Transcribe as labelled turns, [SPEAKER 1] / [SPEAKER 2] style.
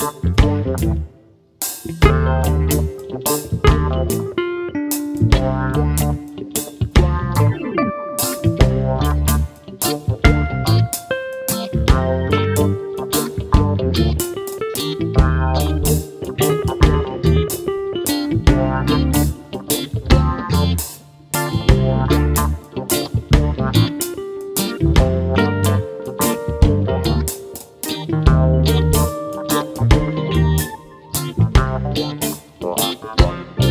[SPEAKER 1] Thank Bye.